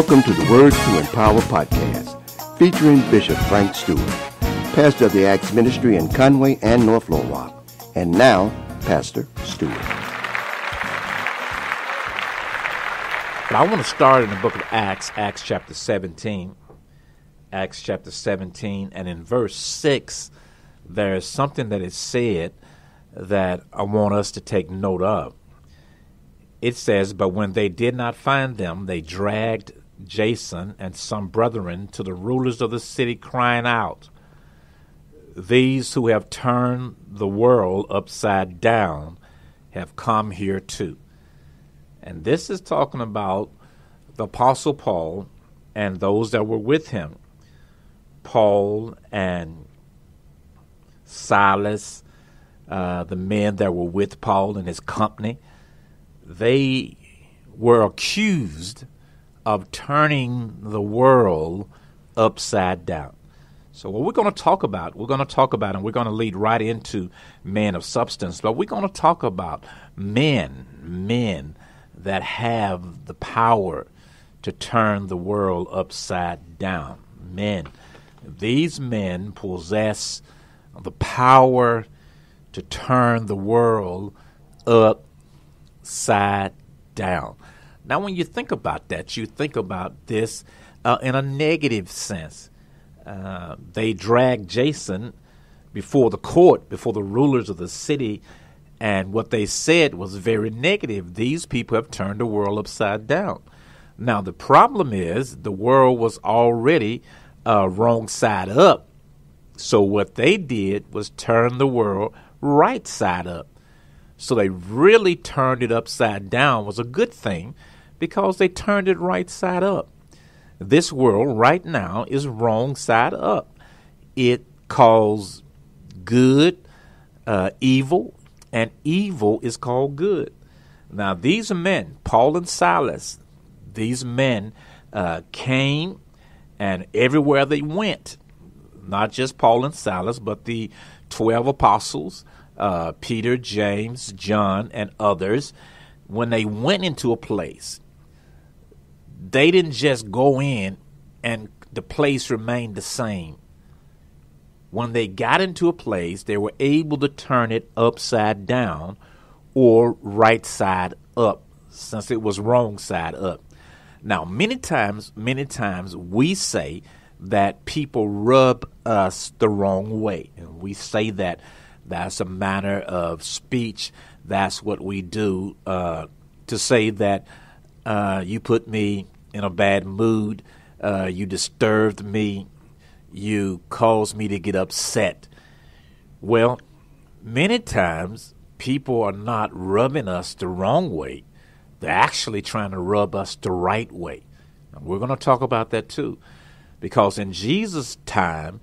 Welcome to the Words to Empower podcast, featuring Bishop Frank Stewart, pastor of the Acts Ministry in Conway and North Little Rock. And now, Pastor Stewart. I want to start in the book of Acts, Acts chapter 17. Acts chapter 17, and in verse 6, there's something that is said that I want us to take note of. It says, But when they did not find them, they dragged Jason and some brethren to the rulers of the city, crying out, These who have turned the world upside down have come here too. And this is talking about the Apostle Paul and those that were with him. Paul and Silas, uh, the men that were with Paul and his company, they were accused of turning the world upside down. So, what we're going to talk about, we're going to talk about, and we're going to lead right into men of substance, but we're going to talk about men, men that have the power to turn the world upside down. Men. These men possess the power to turn the world upside down. Now, when you think about that, you think about this uh, in a negative sense. Uh, they dragged Jason before the court, before the rulers of the city, and what they said was very negative. These people have turned the world upside down. Now, the problem is the world was already uh, wrong side up. So, what they did was turn the world right side up. So, they really turned it upside down, was a good thing because they turned it right side up. This world right now is wrong side up. It calls good uh, evil, and evil is called good. Now, these men, Paul and Silas, these men uh, came, and everywhere they went, not just Paul and Silas, but the 12 apostles, uh, Peter, James, John, and others, when they went into a place, they didn't just go in and the place remained the same. When they got into a place, they were able to turn it upside down or right side up, since it was wrong side up. Now, many times, many times we say that people rub us the wrong way. And we say that that's a matter of speech. That's what we do uh, to say that uh, you put me in a bad mood, uh, you disturbed me, you caused me to get upset. Well, many times people are not rubbing us the wrong way. They're actually trying to rub us the right way. And we're going to talk about that too. Because in Jesus' time,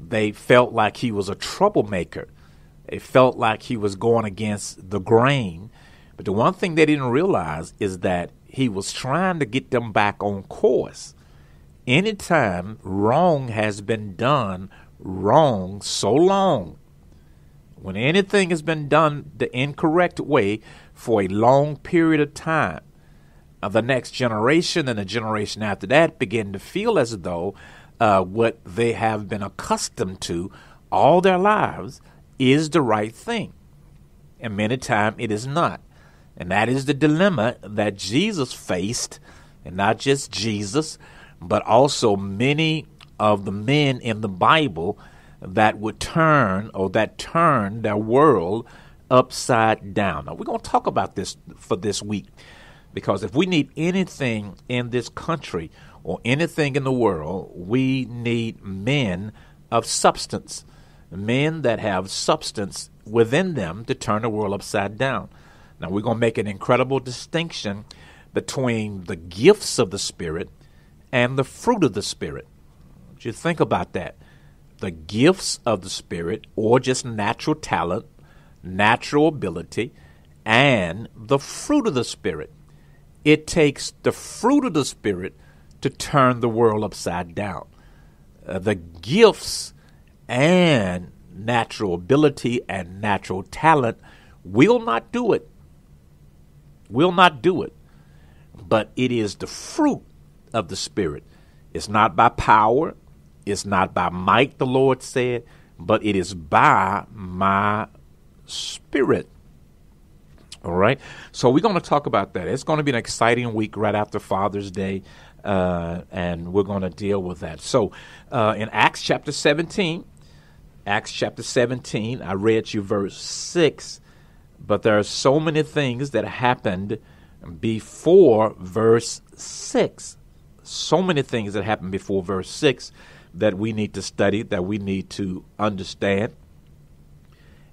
they felt like he was a troublemaker. They felt like he was going against the grain. But the one thing they didn't realize is that he was trying to get them back on course. Anytime wrong has been done wrong so long, when anything has been done the incorrect way for a long period of time, uh, the next generation and the generation after that begin to feel as though uh, what they have been accustomed to all their lives is the right thing. And many times it is not. And that is the dilemma that Jesus faced, and not just Jesus, but also many of the men in the Bible that would turn or that turned their world upside down. Now, we're going to talk about this for this week because if we need anything in this country or anything in the world, we need men of substance, men that have substance within them to turn the world upside down. Now, we're going to make an incredible distinction between the gifts of the Spirit and the fruit of the Spirit. you think about that. The gifts of the Spirit, or just natural talent, natural ability, and the fruit of the Spirit. It takes the fruit of the Spirit to turn the world upside down. Uh, the gifts and natural ability and natural talent will not do it will not do it. But it is the fruit of the Spirit. It's not by power, it's not by might, the Lord said, but it is by my Spirit. All right. So we're going to talk about that. It's going to be an exciting week right after Father's Day, uh, and we're going to deal with that. So uh, in Acts chapter 17, Acts chapter 17, I read you verse 6, but there are so many things that happened before verse 6. So many things that happened before verse 6 that we need to study, that we need to understand.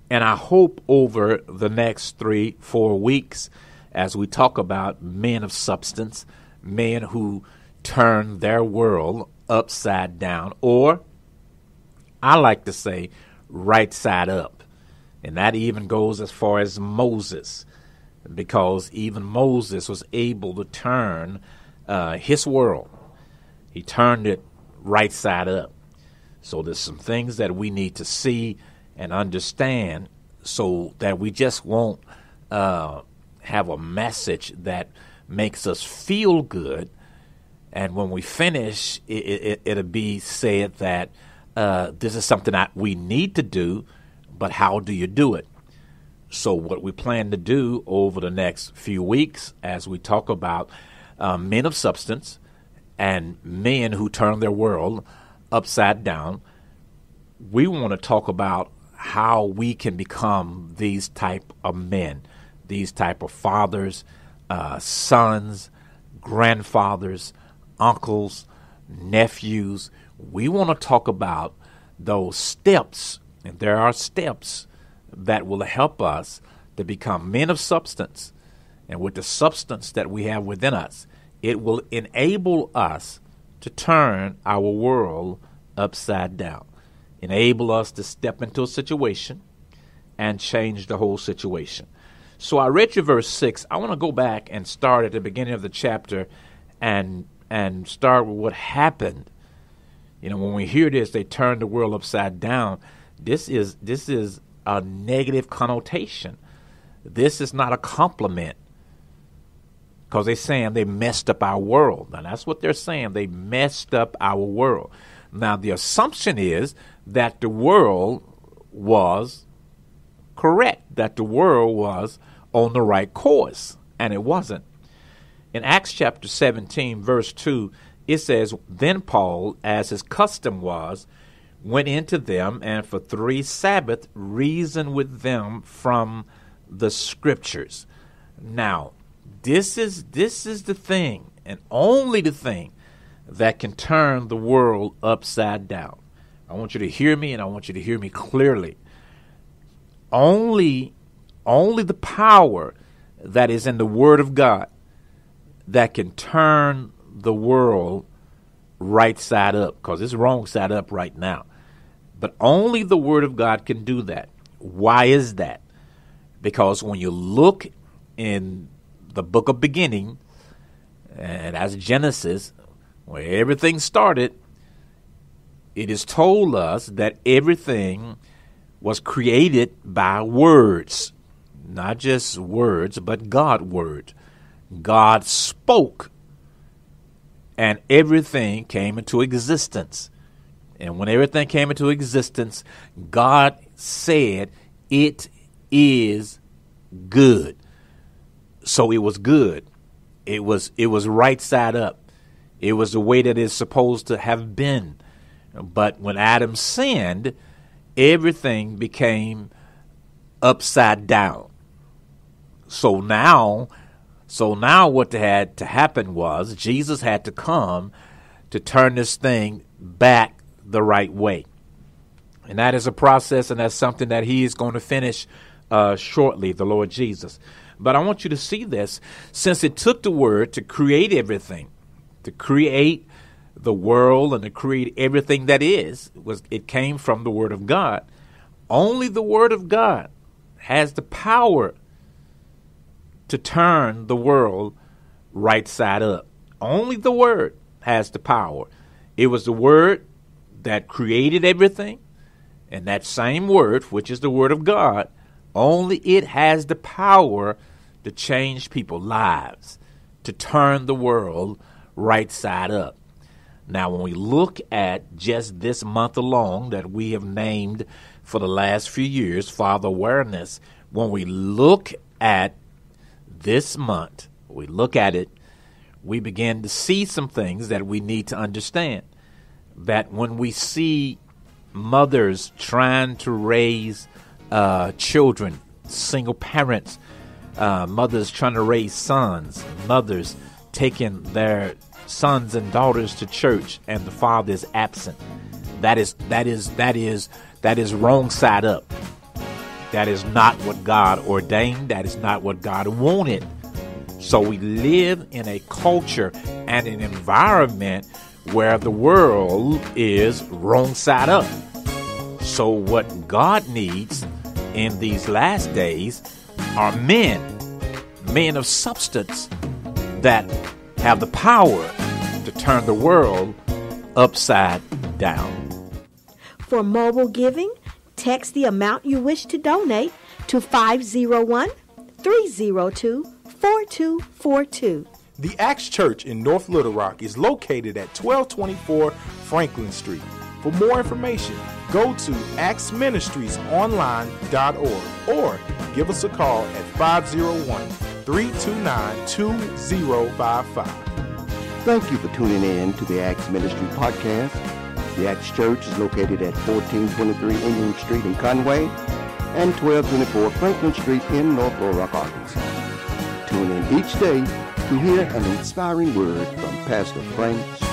And I hope over the next three, four weeks, as we talk about men of substance, men who turn their world upside down, or I like to say right side up. And that even goes as far as Moses, because even Moses was able to turn uh, his world, he turned it right side up. So there's some things that we need to see and understand so that we just won't uh, have a message that makes us feel good. And when we finish, it, will it, be said that uh, this is something that we need to do, but how do you do it? So, what we plan to do over the next few weeks as we talk about uh, men of substance and men who turn their world upside down, we want to talk about how we can become these type of men, these type of fathers, uh, sons, grandfathers, uncles, nephews. We want to talk about those steps, and there are steps that will help us to become men of substance. And with the substance that we have within us, it will enable us to turn our world upside down enable us to step into a situation and change the whole situation. So I read you verse 6. I want to go back and start at the beginning of the chapter and and start with what happened. You know, when we hear this, they turn the world upside down. This is this is a negative connotation. This is not a compliment. Because they're saying they messed up our world. Now that's what they're saying. They messed up our world. Now the assumption is that the world was correct, that the world was on the right course, and it wasn't. In Acts chapter 17, verse 2, it says, Then Paul, as his custom was, went into them and for three Sabbaths reasoned with them from the scriptures. Now, this is this is the thing, and only the thing that can turn the world upside down. I want you to hear me and I want you to hear me clearly. Only only the power that is in the word of God that can turn the world right side up because it's wrong side up right now. But only the word of God can do that. Why is that? Because when you look in the book of beginning, and as Genesis, where everything started, it is told us that everything was created by words, not just words, but God word. God spoke, and everything came into existence. And when everything came into existence, God said, It is good. So it was good. It was it was right side up. It was the way that it's supposed to have been. But when Adam sinned, everything became upside down. So now, so now what had to happen was Jesus had to come to turn this thing back the right way. And that is a process, and that's something that he is going to finish uh, shortly, the Lord Jesus. But I want you to see this since it took the word to create everything, to create the world and to create everything that is was it came from the word of God. Only the word of God has the power to turn the world right side up. Only the word has the power. It was the word that created everything, and that same word, which is the word of God, only it has the power to change people's lives, to turn the world right side up. Now, when we look at just this month alone that we have named for the last few years, Father Awareness, when we look at this month, we look at it, we begin to see some things that we need to understand. That when we see mothers trying to raise uh, children, single parents, uh, mothers trying to raise sons, mothers taking their sons and daughters to church, and the father is absent. That is that is that is that is wrong side up. That is not what God ordained. That is not what God wanted. So we live in a culture and an environment where the world is wrong side up. So what God needs in these last days are men, men of substance that have the power to turn the world upside down. For mobile giving, text the amount you wish to donate to 501 302 4242. The Acts Church in North Little Rock is located at 1224 Franklin Street. For more information, go to actsministriesonline.org or give us a call at 501 329 2055. Thank you for tuning in to the Acts Ministry podcast. The Acts Church is located at 1423 Ingram Street in Conway and 1224 Franklin Street in North Little Rock, Arkansas. Tune in each day to hear an inspiring word from Pastor Frank.